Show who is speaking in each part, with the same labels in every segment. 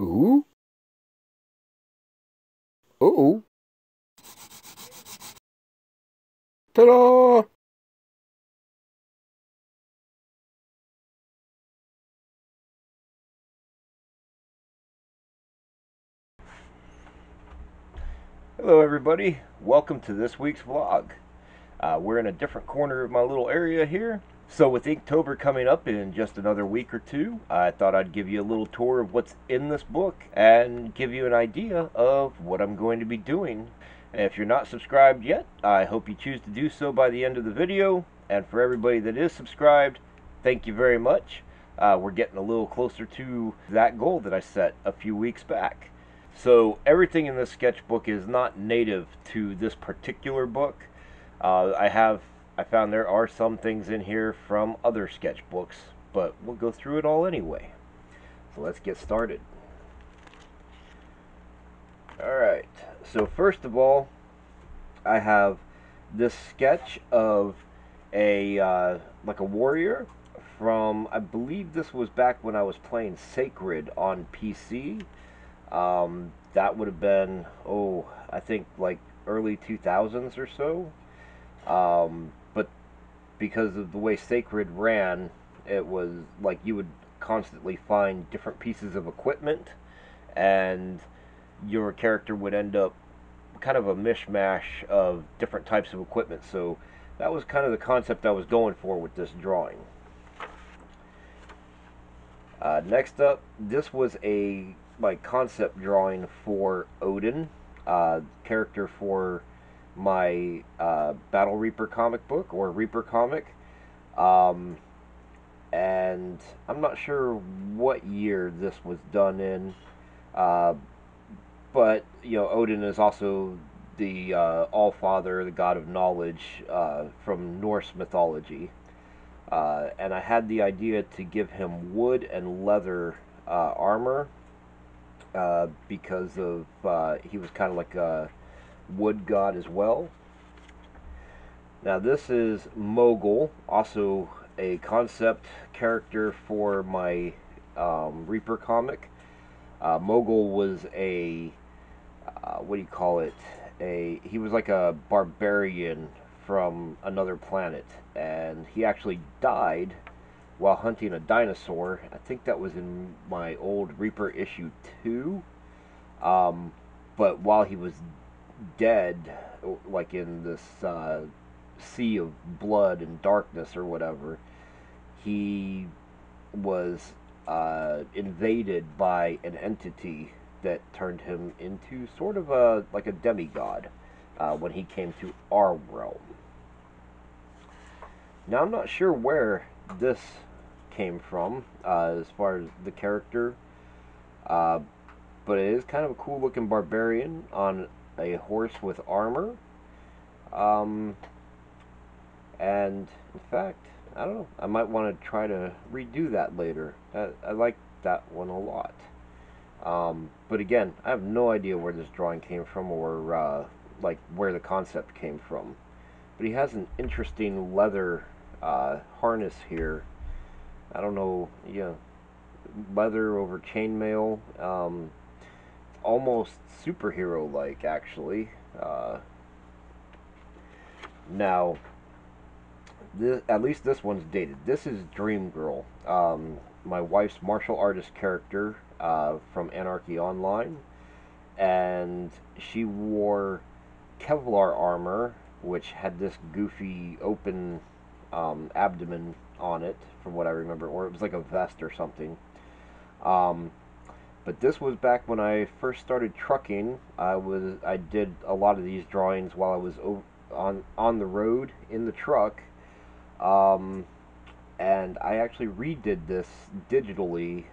Speaker 1: Ooh. Uh-oh. Ta-da! Hello everybody, welcome to this week's vlog. Uh, we're in a different corner of my little area here. So with Inktober coming up in just another week or two, I thought I'd give you a little tour of what's in this book and give you an idea of what I'm going to be doing. And if you're not subscribed yet, I hope you choose to do so by the end of the video. And for everybody that is subscribed, thank you very much. Uh, we're getting a little closer to that goal that I set a few weeks back. So everything in this sketchbook is not native to this particular book. Uh, I have I found there are some things in here from other sketchbooks, but we'll go through it all anyway. So let's get started. Alright, so first of all, I have this sketch of a uh, like a warrior from I believe this was back when I was playing Sacred on PC. Um, that would have been oh I think like early 2000s or so. Um, because of the way Sacred ran, it was like you would constantly find different pieces of equipment, and your character would end up kind of a mishmash of different types of equipment. So that was kind of the concept I was going for with this drawing. Uh, next up, this was a my concept drawing for Odin, uh, character for my uh, Battle Reaper comic book or Reaper comic. Um, and I'm not sure what year this was done in. Uh, but, you know, Odin is also the uh, All Father, the god of knowledge uh, from Norse mythology. Uh, and I had the idea to give him wood and leather uh, armor because of he was kind of like a wood god as well. Now this is Mogul, also a concept character for my um, Reaper comic. Uh, Mogul was a, uh, what do you call it? A He was like a barbarian from another planet, and he actually died while hunting a dinosaur. I think that was in my old Reaper issue 2. Um, but while he was dead, like in this uh, sea of blood and darkness or whatever, he was uh, invaded by an entity that turned him into sort of a like a demigod uh, when he came to our realm. Now I'm not sure where this came from uh, as far as the character, uh, but it is kind of a cool looking barbarian on a horse with armor. Um, and in fact, I don't know. I might want to try to redo that later. I, I like that one a lot. Um, but again, I have no idea where this drawing came from or uh, like where the concept came from. But he has an interesting leather uh, harness here. I don't know, yeah, leather over chainmail. Um, almost superhero-like, actually. Uh, now, this, at least this one's dated. This is Dream Girl, um, my wife's martial artist character uh, from Anarchy Online, and she wore Kevlar armor, which had this goofy open um, abdomen on it, from what I remember, or it was like a vest or something. Um, but this was back when I first started trucking. I was I did a lot of these drawings while I was on on the road in the truck, um, and I actually redid this digitally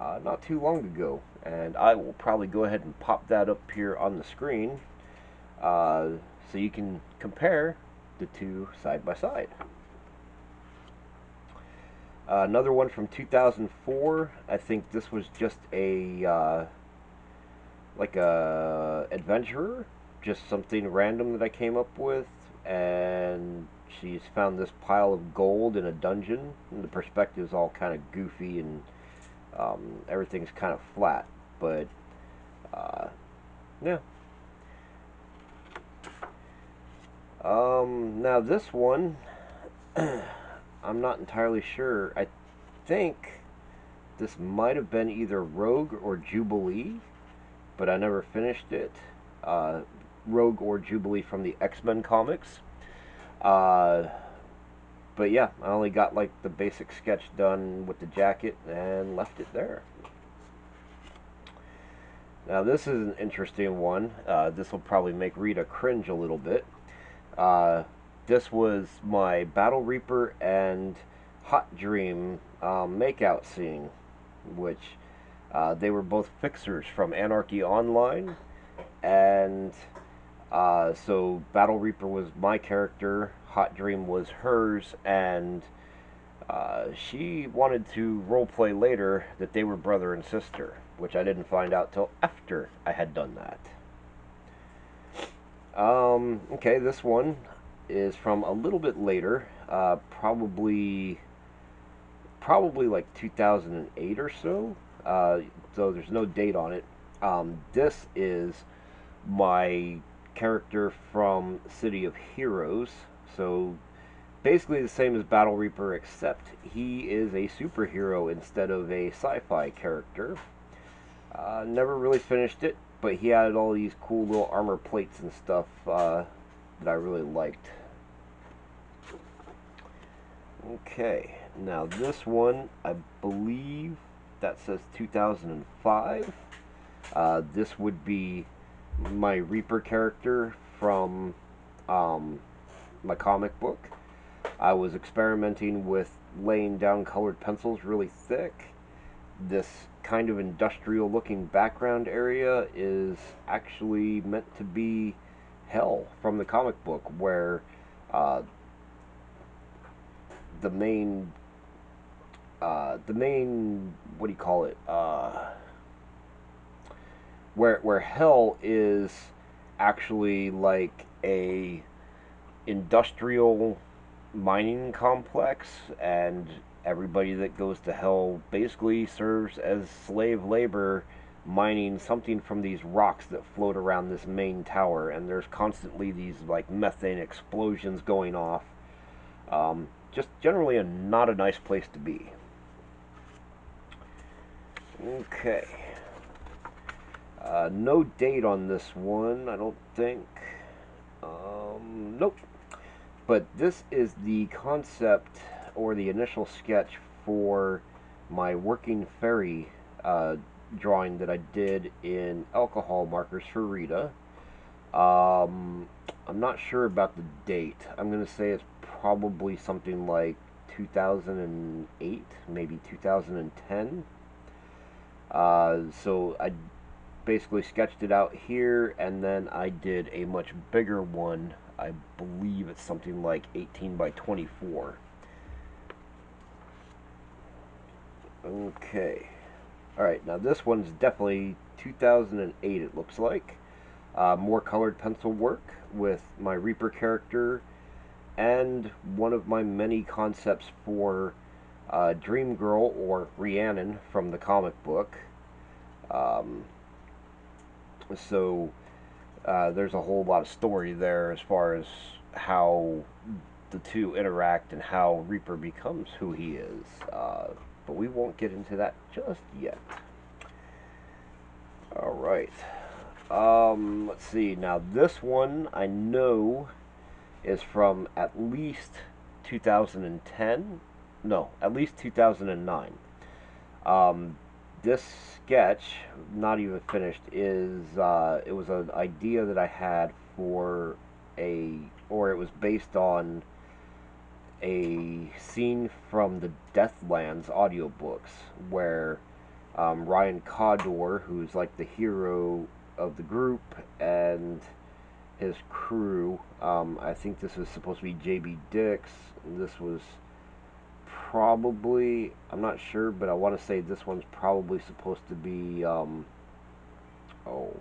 Speaker 1: uh, not too long ago. And I will probably go ahead and pop that up here on the screen uh, so you can compare the two side by side. Uh, another one from 2004. I think this was just a uh, like a adventurer, just something random that I came up with, and she's found this pile of gold in a dungeon. And the perspective's all kind of goofy and um, everything's kind of flat. but uh, yeah. Um, now this one, I'm not entirely sure. I think this might have been either Rogue or Jubilee, but I never finished it. Uh, Rogue or Jubilee from the X-Men comics. Uh, but yeah, I only got like the basic sketch done with the jacket and left it there. Now this is an interesting one. Uh, this will probably make Rita cringe a little bit. Uh, this was my Battle Reaper and Hot Dream um, makeout scene, which uh, they were both fixers from Anarchy Online, and uh, so Battle Reaper was my character, Hot Dream was hers, and uh, she wanted to roleplay later that they were brother and sister, which I didn't find out till after I had done that. Um, okay, this one is from a little bit later, uh, probably, probably like 2008 or so. Uh, so there's no date on it. Um, this is my character from City of Heroes. So basically the same as Battle Reaper, except he is a superhero instead of a sci-fi character. Uh, never really finished it, but he had all these cool little armor plates and stuff uh, that I really liked. Okay, now this one, I believe that says 2005. Uh, this would be my Reaper character from um, my comic book. I was experimenting with laying down colored pencils really thick. This kind of industrial looking background area is actually meant to be hell from the comic book where uh, the main uh, the main what do you call it uh, where where hell is actually like a industrial mining complex and everybody that goes to hell basically serves as slave labor mining something from these rocks that float around this main tower and there's constantly these like methane explosions going off um, just generally a not a nice place to be okay uh, no date on this one, I don't think. Um, nope. But this is the concept or the initial sketch for my working fairy uh, drawing that I did in alcohol markers for Rita. Um, I'm not sure about the date. I'm going to say it's probably something like 2008, maybe 2010. Uh, so I basically sketched it out here and then I did a much bigger one I believe it's something like 18 by 24 okay alright now this one's definitely 2008 it looks like uh, more colored pencil work with my Reaper character and one of my many concepts for uh, Dream Girl or Rhiannon from the comic book um, so uh, there's a whole lot of story there as far as how the two interact and how Reaper becomes who he is. Uh, but we won't get into that just yet. Alright. Um, let's see. Now, this one I know is from at least 2010. No, at least 2009. Um, this sketch, not even finished, is uh, it was an idea that I had for a, or it was based on a scene from the Deathlands audiobooks where um, Ryan Cawdor, who's like the hero of the group, and his crew. Um, I think this was supposed to be JB Dix. This was probably, I'm not sure, but I want to say this one's probably supposed to be, um, oh,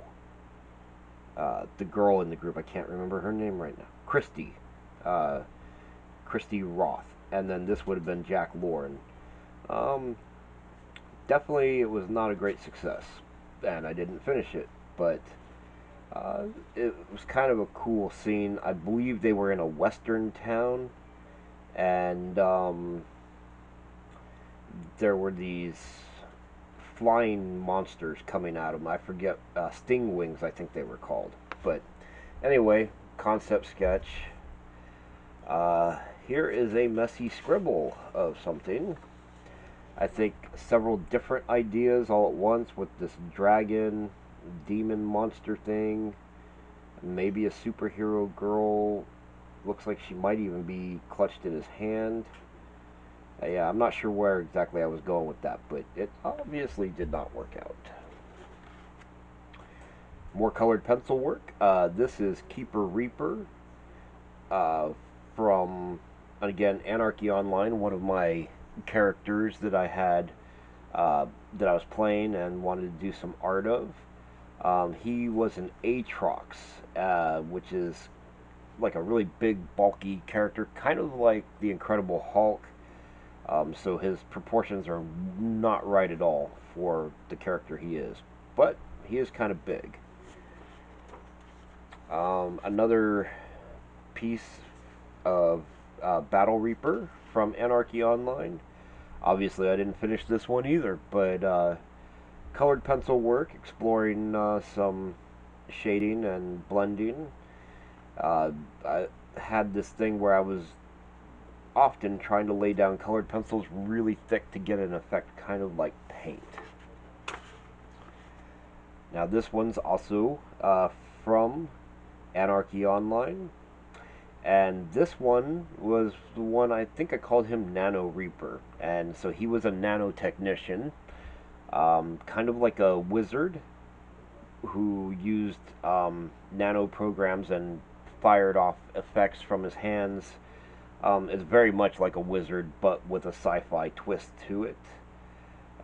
Speaker 1: uh, the girl in the group. I can't remember her name right now. Krysty. Uh, Krysty Wroth. And then this would have been Jak Lauren. Um, definitely, it was not a great success. and I didn't finish it. But uh, it was kind of a cool scene. I believe they were in a western town, and um, there were these flying monsters coming at them. I forget, uh, sting wings, I think they were called. But anyway, concept sketch. Uh, here is a messy scribble of something. I think several different ideas all at once with this dragon, demon monster thing. Maybe a superhero girl. Looks like she might even be clutched in his hand. Uh, yeah, I'm not sure where exactly I was going with that, but it obviously did not work out. More colored pencil work. Uh, this is Keeper Reaper uh, from, again, Anarchy Online, one of my characters that I had, uh, that I was playing and wanted to do some art of. Um, he was an Atrox, uh, which is like a really big, bulky character, kind of like the Incredible Hulk um, so his proportions are not right at all for the character he is. But he is kind of big. Um, another piece of uh, Battle Reaper from Anarchy Online. Obviously, I didn't finish this one either, but uh, colored pencil work, exploring uh, some shading and blending. Uh, I had this thing where I was often trying to lay down colored pencils really thick to get an effect kind of like paint. Now this one's also uh, from Anarchy Online. And this one was the one I think I called him Nano Reaper. And so he was a nanotechnician, um, kind of like a wizard who used um, nano programs and fired off effects from his hands um, it's very much like a wizard, but with a sci-fi twist to it.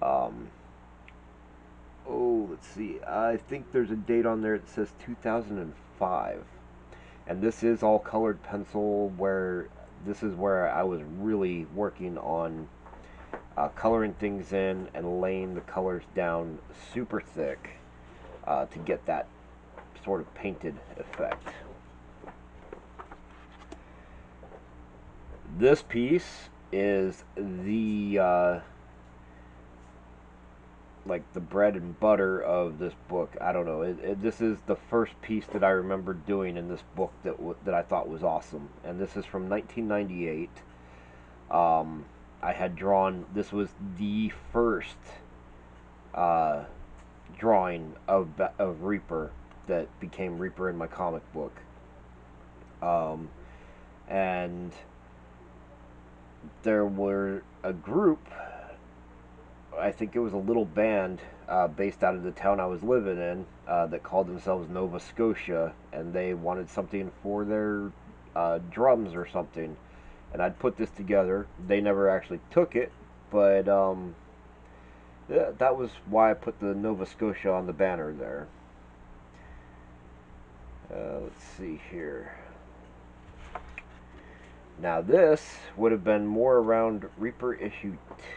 Speaker 1: Um, oh, let's see. I think there's a date on there that says 2005, and this is all colored pencil. Where this is where I was really working on uh, coloring things in and laying the colors down super thick uh, to get that sort of painted effect. this piece is the uh, like the bread and butter of this book. I don't know. It, it, this is the first piece that I remember doing in this book that that I thought was awesome, and this is from 1998. Um, I had drawn. This was the first uh, drawing of of Reaper that became Reaper in my comic book. Um, and there were a group, I think it was a little band uh, based out of the town I was living in uh, that called themselves Nova Scotia, and they wanted something for their uh, drums or something. And I'd put this together. They never actually took it, but um, th- that was why I put the Nova Scotia on the banner there. Uh, let's see here. Now this would have been more around Reaper issue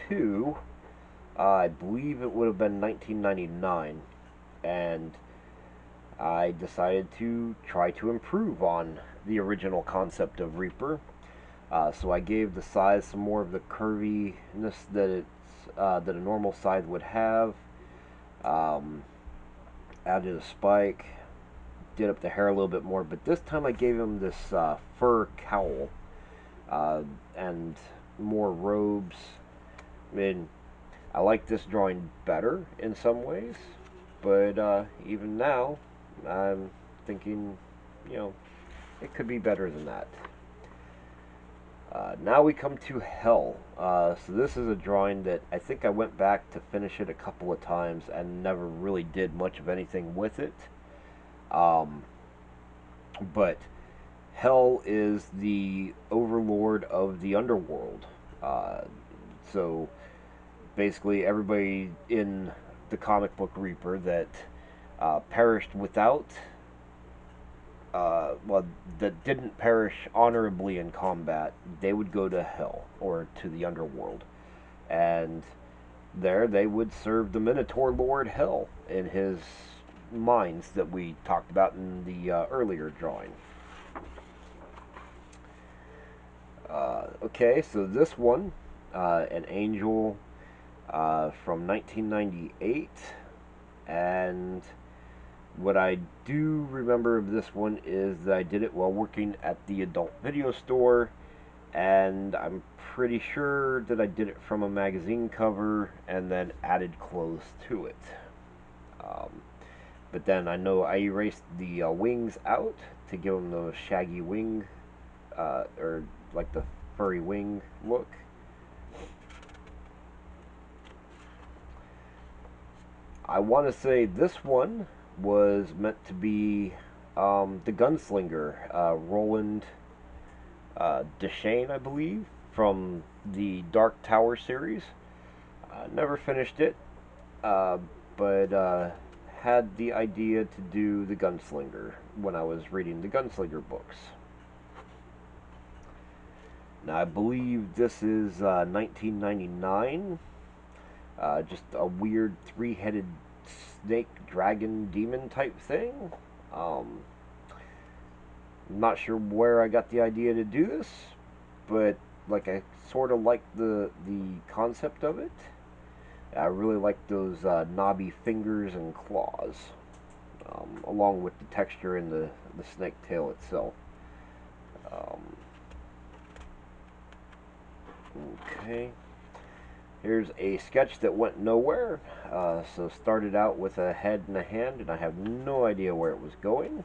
Speaker 1: 2. I believe it would have been 1999. And I decided to try to improve on the original concept of Reaper. Uh, so I gave the size some more of the curviness that it's uh, that a normal scythe would have. Um, added a spike, did up the hair a little bit more, but this time I gave him this uh, fur cowl uh, and more robes. I mean, I like this drawing better in some ways, but uh, even now, I'm thinking, you know, it could be better than that. Uh, now we come to Hell. Uh, so this is a drawing that I think I went back to finish it a couple of times and never really did much of anything with it. Um, but Hell is the overlord of the underworld. Uh, so basically, everybody in the comic book Reaper that uh, perished without, uh, well, that didn't perish honorably in combat, they would go to Hell or to the underworld. And there they would serve the Minotaur Lord Hell in his mines that we talked about in the uh, earlier drawing. Uh, okay, so this one, uh, an angel uh, from 1998, and what I do remember of this one is that I did it while working at the adult video store, and I'm pretty sure that I did it from a magazine cover and then added clothes to it. Um, but then I know I erased the uh, wings out to give them the shaggy wing, uh, or like the furry wing look. I want to say this one was meant to be um, the gunslinger, uh, Roland uh, Deschain, I believe, from the Dark Tower series. Uh, never finished it, uh, but uh, had the idea to do the gunslinger when I was reading the gunslinger books. Now, I believe this is 1999. Uh, just a weird three-headed snake dragon demon type thing. Um, not sure where I got the idea to do this, but like I sort of like the the concept of it. I really like those uh, knobby fingers and claws, um, along with the texture in the the snake tail itself. Um, Okay. Here's a sketch that went nowhere. Uh, so started out with a head and a hand, and I have no idea where it was going.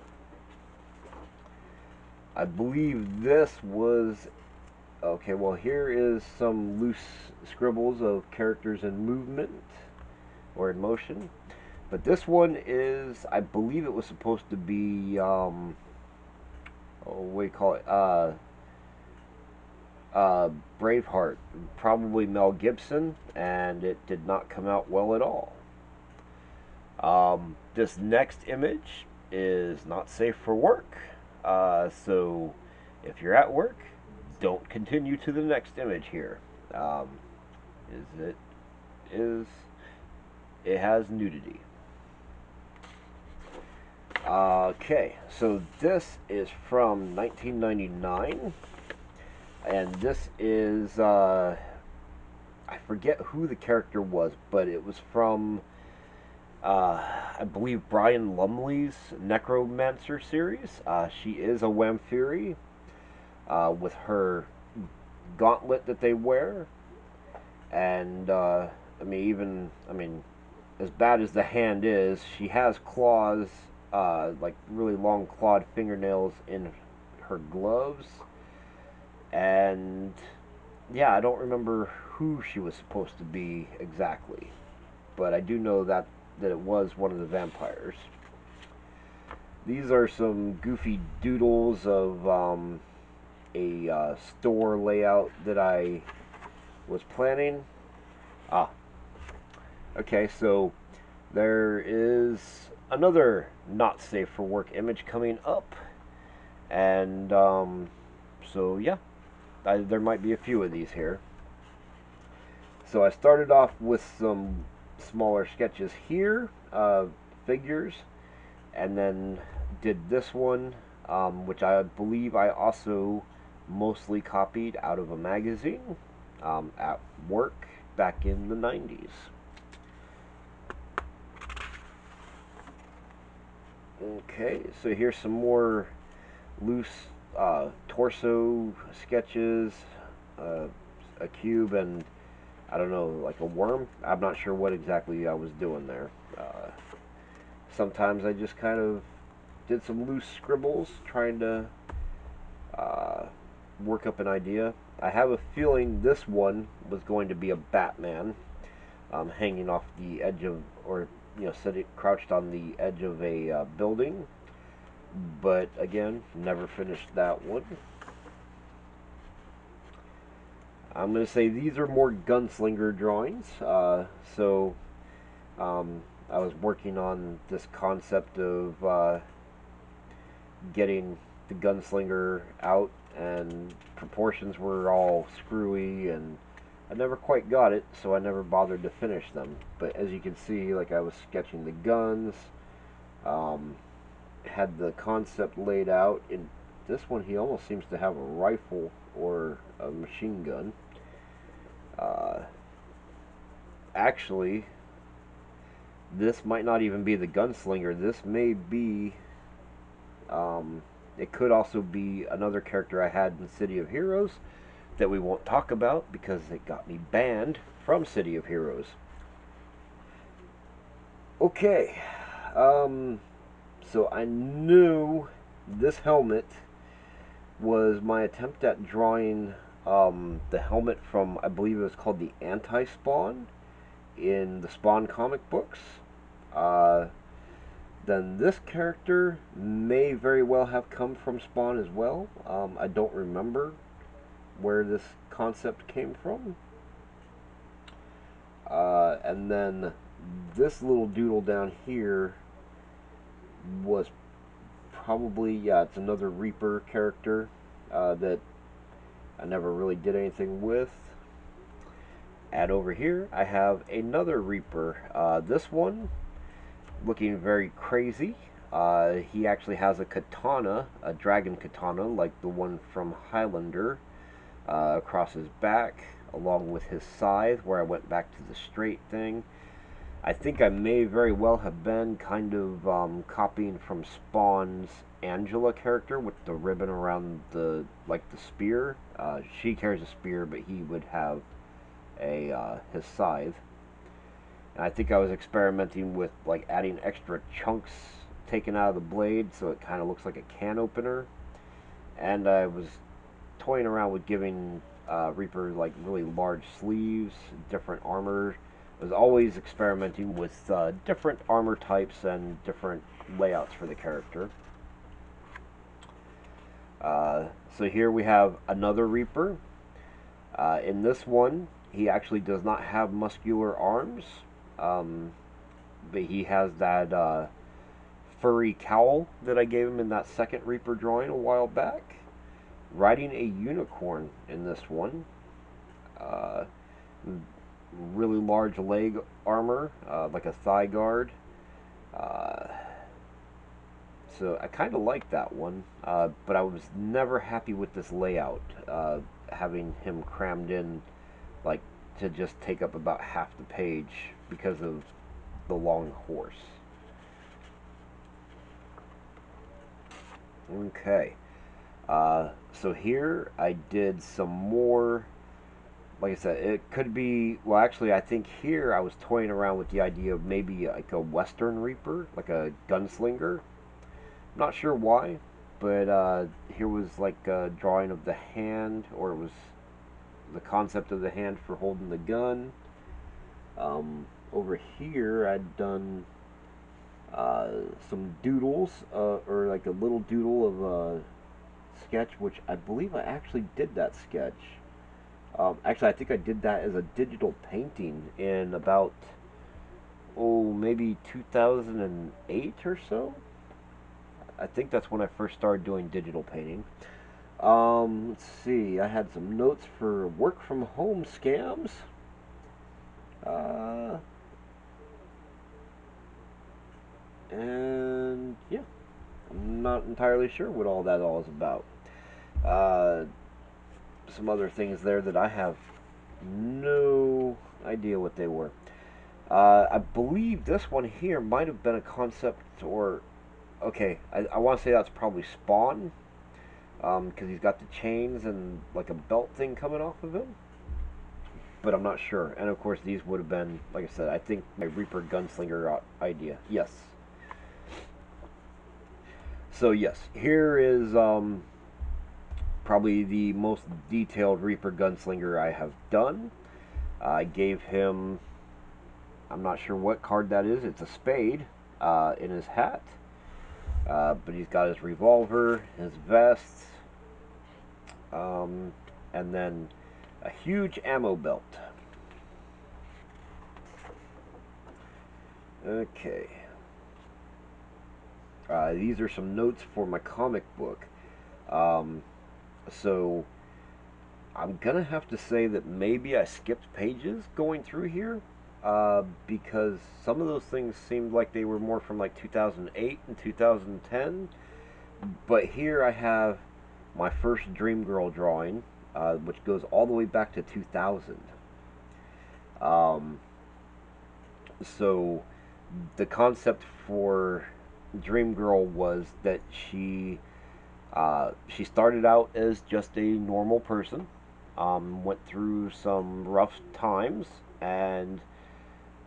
Speaker 1: I believe this was... Okay, well here is some loose scribbles of characters in movement, or in motion. But this one is, I believe it was supposed to be, um, oh, what do you call it? Uh, uh, Braveheart, probably Mel Gibson, and it did not come out well at all. Um, this next image is not safe for work, uh, so if you're at work, don't continue to the next image here. Um, is it is it has nudity. Okay, so this is from 1999 and this is uh, I forget who the character was, but it was from uh, I believe Brian Lumley's Necromancer series. Uh, she is a Wamphyri uh, with her gauntlet that they wear, and uh, I mean even I mean as bad as the hand is, she has claws, uh, like really long clawed fingernails in her gloves and yeah, I don't remember who she was supposed to be exactly, but I do know that that it was one of the vampires. These are some goofy doodles of um, a uh, store layout that I was planning. Ah, okay, so there is another not safe for work image coming up, and um, so yeah. I, there might be a few of these here. So I started off with some smaller sketches here, uh, figures, and then did this one, um, which I believe I also mostly copied out of a magazine um, at work back in the 90s. Okay, so here's some more loose uh, torso sketches, uh, a cube, and I don't know, like a worm. I'm not sure what exactly I was doing there. Uh, sometimes I just kind of did some loose scribbles trying to uh, work up an idea. I have a feeling this one was going to be a Batman um, hanging off the edge of, or you know, sitting crouched on the edge of a uh, building but again, never finished that one. I'm going to say these are more gunslinger drawings. Uh, so um, I was working on this concept of uh, getting the gunslinger out, and proportions were all screwy, and I never quite got it, so I never bothered to finish them. But as you can see, like I was sketching the guns, um, had the concept laid out. In this one, he almost seems to have a rifle or a machine gun. Uh, actually, this might not even be the gunslinger. This may be. Um, it could also be another character I had in City of Heroes that we won't talk about because it got me banned from City of Heroes. Okay. Um, so I knew this helmet was my attempt at drawing um, the helmet from, I believe it was called the Anti-Spawn in the Spawn comic books. Uh, then this character may very well have come from Spawn as well. Um, I don't remember where this concept came from. Uh, and then this little doodle down here was probably, yeah, it's another Reaper character uh, that I never really did anything with. And over here, I have another Reaper. Uh, this one, looking very crazy. Uh, he actually has a katana, a dragon katana, like the one from Highlander, uh, across his back, along with his scythe, where I went back to the straight thing. I think I may very well have been kind of um, copying from Spawn's Angela character with the ribbon around the like the spear. Uh, she carries a spear, but he would have a uh, his scythe. And I think I was experimenting with like adding extra chunks taken out of the blade, so it kind of looks like a can opener. And I was toying around with giving uh, Reaper like really large sleeves, different armor was always experimenting with uh, different armor types and different layouts for the character. Uh, so here we have another Reaper. Uh, in this one, he actually does not have muscular arms, um, but he has that uh, furry cowl that I gave him in that second Reaper drawing a while back. Riding a unicorn in this one. Really large leg armor, uh, like a thigh guard. Uh, so I kind of like that one, uh, but I was never happy with this layout, uh, having him crammed in, like, to just take up about half the page because of the long horse. Okay, uh, so here I did some more like I said, it could be. Well, actually, I think here I was toying around with the idea of maybe like a Western Reaper, like a gunslinger. I'm not sure why, but uh, here was like a drawing of the hand, or it was the concept of the hand for holding the gun. Um, over here, I'd done uh, some doodles, uh, or like a little doodle of a sketch, which I believe I actually did that sketch. Um, actually, I think I did that as a digital painting in about, oh, maybe 2008 or so. I think that's when I first started doing digital painting. Um, let's see, I had some notes for work from home scams. Uh, and yeah, I'm not entirely sure what all that all is about. Uh, some other things there that I have no idea what they were. Uh, I believe this one here might have been a concept or... Okay, I, I want to say that's probably Spawn. Because um, he's got the chains and like a belt thing coming off of him. But I'm not sure. And of course these would have been, like I said, I think my Reaper Gunslinger idea. Yes. So yes, here is... Um, probably the most detailed Reaper Gunslinger I have done. I gave him, I'm not sure what card that is, it's a spade uh, in his hat. Uh, but he's got his revolver, his vest, um, and then a huge ammo belt. Okay. Uh, these are some notes for my comic book. Um, so I'm gonna have to say that maybe I skipped pages going through here uh, because some of those things seemed like they were more from like 2008 and 2010. But here I have my first Dream Girl drawing, uh, which goes all the way back to 2000. Um, so the concept for Dream Girl was that she uh, she started out as just a normal person, um, went through some rough times, and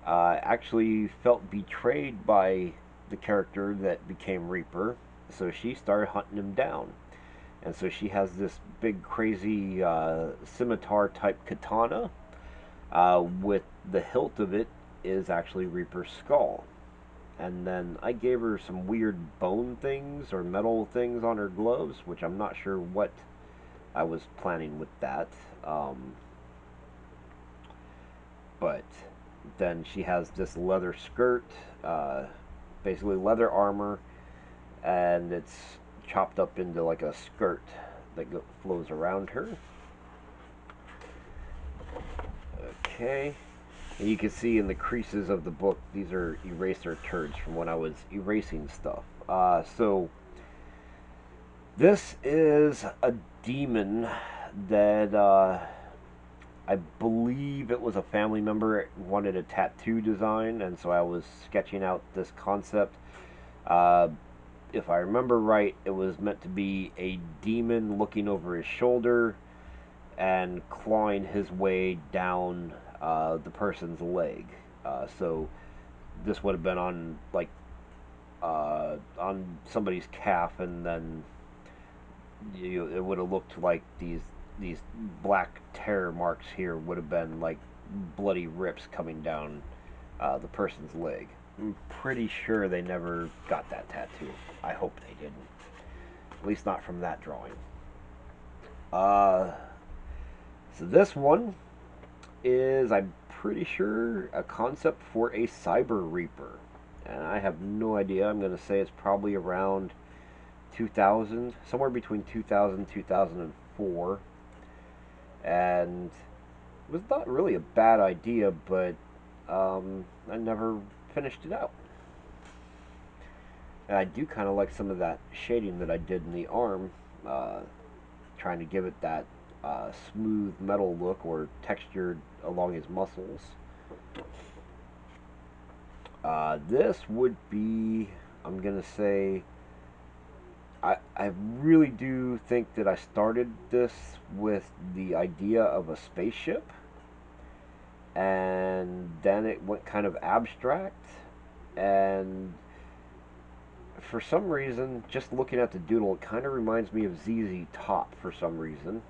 Speaker 1: uh, actually felt betrayed by the character that became Reaper, so she started hunting him down. And so she has this big, crazy uh, scimitar type katana uh, with the hilt of it is actually Reaper's skull. And then I gave her some weird bone things or metal things on her gloves, which I'm not sure what I was planning with that. Um, but then she has this leather skirt, uh, basically leather armor, and it's chopped up into like a skirt that flows around her. Okay. And you can see in the creases of the book, these are eraser turds from when I was erasing stuff. Uh, so, this is a demon that uh, I believe it was a family member wanted a tattoo design, and so I was sketching out this concept. Uh, if I remember right, it was meant to be a demon looking over his shoulder and clawing his way down uh, the person's leg. Uh, so this would have been on like uh, on somebody's calf, and then you, it would have looked like these these black tear marks here would have been like bloody rips coming down uh, the person's leg. I'm pretty sure they never got that tattoo. I hope they didn't. At least not from that drawing. Uh, so this one is, I'm pretty sure, a concept for a Cyber Reaper. And I have no idea. I'm going to say it's probably around 2000, somewhere between 2000 and 2004 and it was not really a bad idea, but um, I never finished it out. And I do kind of like some of that shading that I did in the arm, uh, trying to give it that uh, smooth metal look or textured along his muscles. Uh, this would be, I'm going to say, I, I really do think that I started this with the idea of a spaceship and then it went kind of abstract and for some reason just looking at the doodle it kind of reminds me of ZZ Top for some reason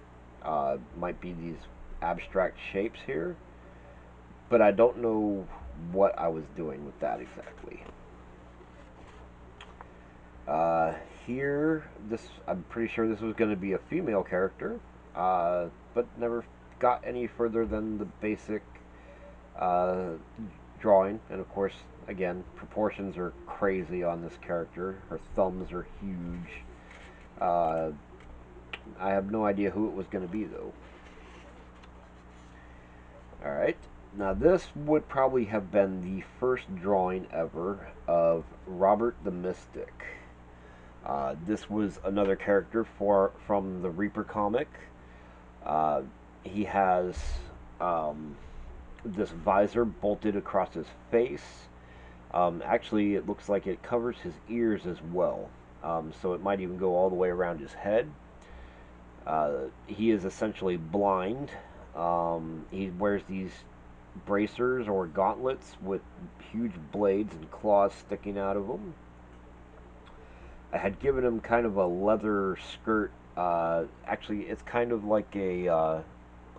Speaker 1: uh, might be these abstract shapes here but I don't know what I was doing with that exactly uh, here, this I'm pretty sure this was going to be a female character, uh, but never got any further than the basic uh, drawing. And of course, again, proportions are crazy on this character. Her thumbs are huge. Uh, I have no idea who it was going to be, though. Alright, now this would probably have been the first drawing ever of Robert the Mystic. Uh, this was another character for from the Reaper comic. Uh, he has um, this visor bolted across his face. Um, actually, it looks like it covers his ears as well, um, so it might even go all the way around his head. Uh, he is essentially blind. Um, he wears these bracers or gauntlets with huge blades and claws sticking out of them. I had given him kind of a leather skirt. Uh, actually, it's kind of like a uh,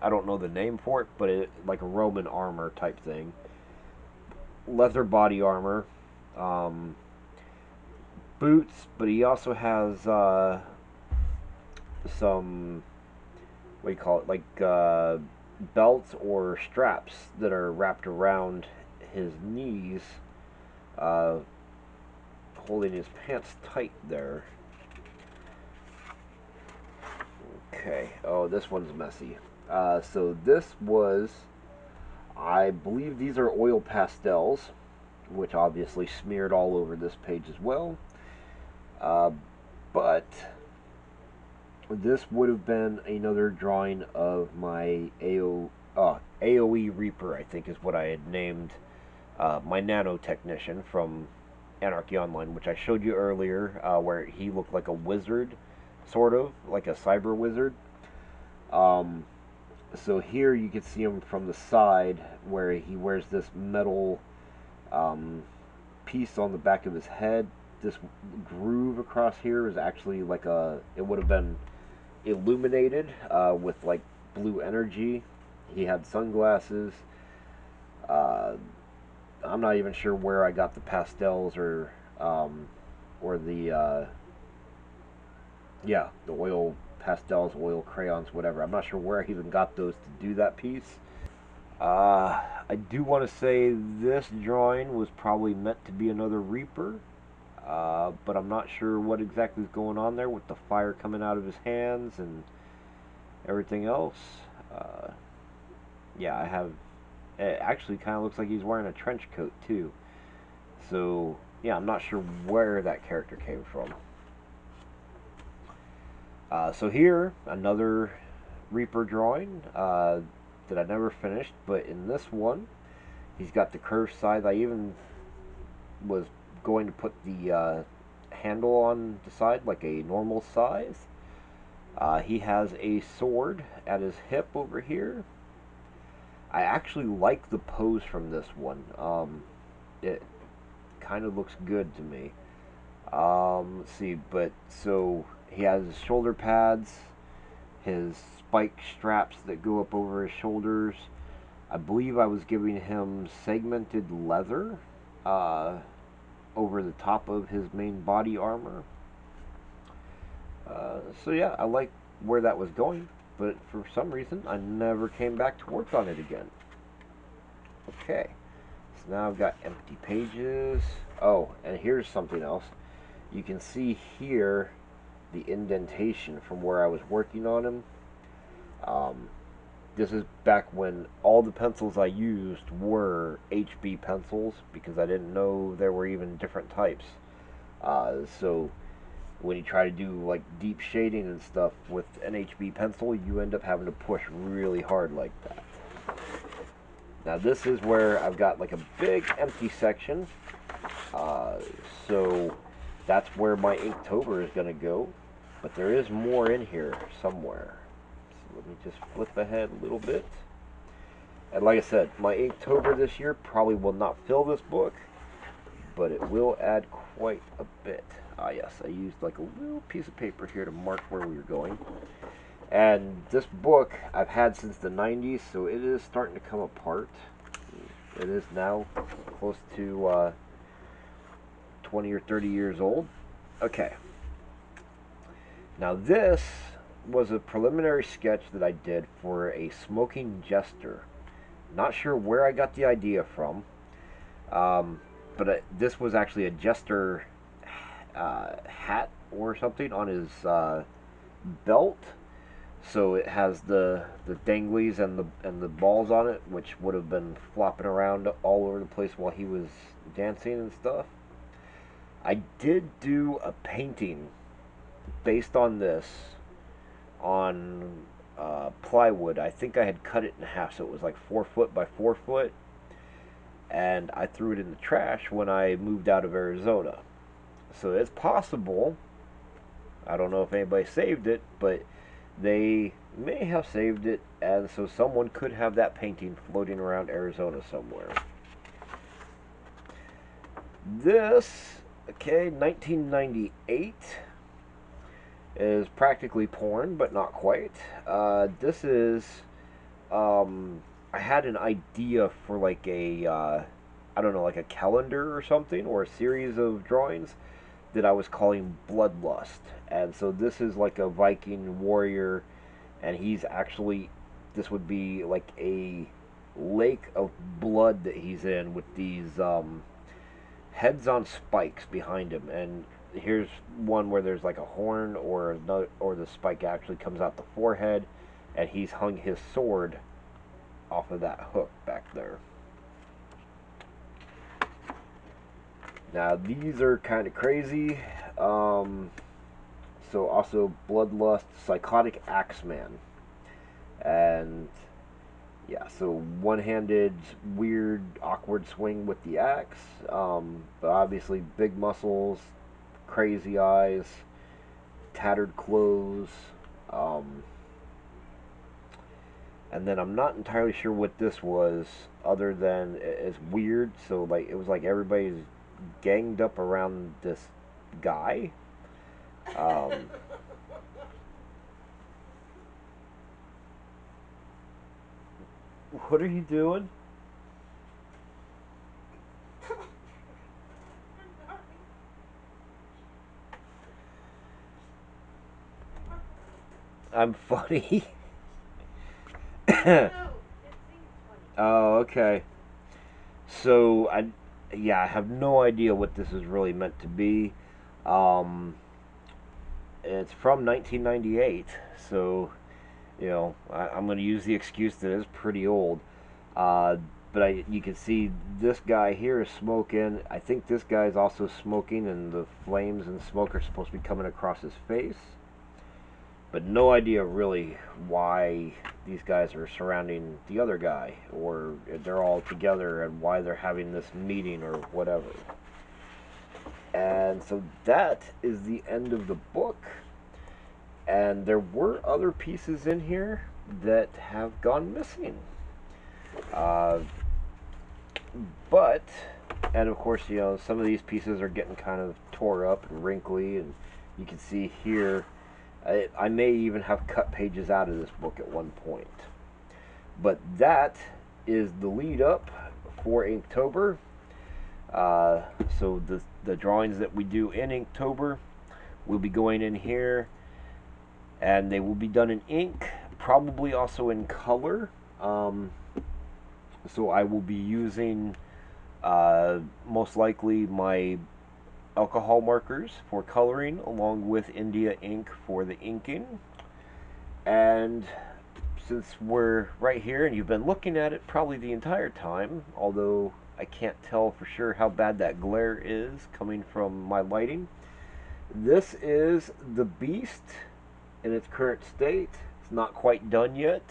Speaker 1: I don't know the name for it, but it like a Roman armor type thing. Leather body armor, um, boots, but he also has uh, some what do you call it, like uh, belts or straps that are wrapped around his knees. Uh, holding his pants tight there. Okay. Oh, this one's messy. Uh, so this was, I believe these are oil pastels, which obviously smeared all over this page as well. Uh, but this would have been another drawing of my AO, uh, AOE Reaper, I think is what I had named uh, my nanotechnician from Anarchy Online, which I showed you earlier, uh, where he looked like a wizard, sort of, like a cyber wizard. Um, so here you can see him from the side, where he wears this metal um, piece on the back of his head. This groove across here is actually like a, it would have been illuminated uh, with like blue energy. He had sunglasses. Uh, I'm not even sure where I got the pastels or um, or the uh, yeah the oil pastels, oil crayons, whatever. I'm not sure where I even got those to do that piece. Uh, I do want to say this drawing was probably meant to be another Reaper, uh, but I'm not sure what exactly is going on there with the fire coming out of his hands and everything else. Uh, yeah, I have it actually kind of looks like he's wearing a trench coat too. So, yeah, I'm not sure where that character came from. Uh, so here, another Reaper drawing uh, that I never finished, but in this one, he's got the curved side. I even was going to put the uh, handle on the side like a normal size. Uh, he has a sword at his hip over here I actually like the pose from this one. Um, it kind of looks good to me. Um, let's see, but so he has his shoulder pads, his spike straps that go up over his shoulders. I believe I was giving him segmented leather uh, over the top of his main body armor. Uh, so yeah, I like where that was going but for some reason I never came back to work on it again. Okay, so now I've got empty pages. Oh, and here's something else. You can see here the indentation from where I was working on him. Um, this is back when all the pencils I used were HB pencils because I didn't know there were even different types. Uh, so when you try to do like deep shading and stuff with an HB pencil, you end up having to push really hard like that. Now this is where I've got like a big empty section. Uh, so that's where my Inktober is going to go. But there is more in here somewhere. Let me just flip ahead a little bit. And like I said, my Inktober this year probably will not fill this book, but it will add quite a bit. Ah, yes, I used like a little piece of paper here to mark where we were going. And this book I've had since the 90s, so it is starting to come apart. It is now close to uh, 20 or 30 years old. Okay. Now this was a preliminary sketch that I did for a smoking jester. Not sure where I got the idea from, um, but uh, this was actually a jester uh, hat or something on his uh, belt. So it has the the danglies and the and the balls on it, which would have been flopping around all over the place while he was dancing and stuff. I did do a painting based on this on uh, plywood. I think I had cut it in half, so it was like four foot by four foot, and I threw it in the trash when I moved out of Arizona. So it's possible. I don't know if anybody saved it, but they may have saved it, and so someone could have that painting floating around Arizona somewhere. This, okay, 1998 is practically porn, but not quite. Uh, this is, um, I had an idea for like a, uh, I don't know, like a calendar or something, or a series of drawings that I was calling Bloodlust. And so this is like a Viking warrior, and he's actually, this would be like a lake of blood that he's in with these um, heads on spikes behind him. And here's one where there's like a horn or another, or the spike actually comes out the forehead, and he's hung his sword off of that hook back there. Now these are kind of crazy. Um, so also Bloodlust, Psychotic Axeman, and yeah, so one-handed, weird, awkward swing with the axe. Um, but obviously big muscles, crazy eyes, tattered clothes. Um, and then I'm not entirely sure what this was, other than it's weird. So like it was like everybody's ganged up around this guy. Um, what are you doing? I'm funny. oh, okay. So I, yeah, I have no idea what this is really meant to be. Um, it's from 1998, so you know I, am going to use the excuse that it's pretty old. Uh, but I, you can see this guy here is smoking. I think this guy is also smoking, and the flames and smoke are supposed to be coming across his face but no idea really why these guys are surrounding the other guy or they're all together and why they're having this meeting or whatever. And so that is the end of the book. And there were other pieces in here that have gone missing. Uh, but, and of course, you know, some of these pieces are getting kind of tore up and wrinkly, and you can see here I, I may even have cut pages out of this book at one point. But that is the lead up for Inktober. Uh, so the, the drawings that we do in Inktober will be going in here and they will be done in ink, probably also in color. Um, so I will be using uh, most likely my alcohol markers for coloring along with India ink for the inking. And since we're right here and you've been looking at it probably the entire time, although I can't tell for sure how bad that glare is coming from my lighting, this is the Beast in its current state. It's not quite done yet,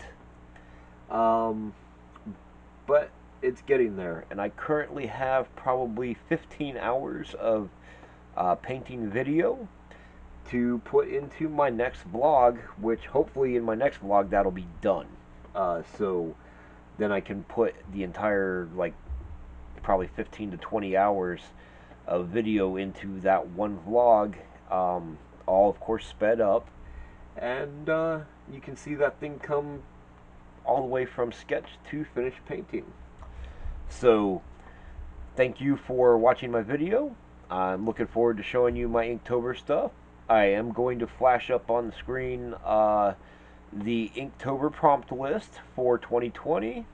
Speaker 1: um, but it's getting there. And I currently have probably 15 hours of uh, painting video to put into my next vlog, which hopefully in my next vlog that'll be done. Uh, so then I can put the entire, like, probably 15 to 20 hours of video into that one vlog, um, all of course sped up, and uh, you can see that thing come all the way from sketch to finished painting. So, thank you for watching my video. I'm looking forward to showing you my Inktober stuff. I am going to flash up on the screen uh, the Inktober prompt list for 2020.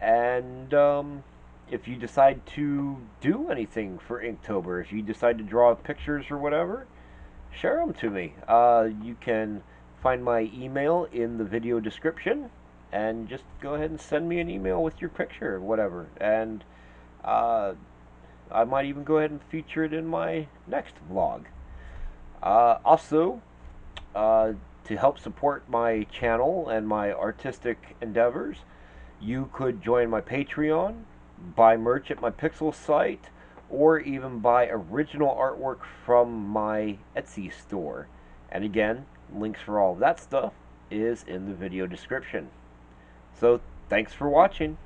Speaker 1: And um, if you decide to do anything for Inktober, if you decide to draw pictures or whatever, share them to me. Uh, you can find my email in the video description and just go ahead and send me an email with your picture or whatever. And uh, I might even go ahead and feature it in my next vlog. Uh, also, uh, to help support my channel and my artistic endeavors, you could join my Patreon, buy merch at my Pixel site, or even buy original artwork from my Etsy store. And again, links for all of that stuff is in the video description. So, thanks for watching.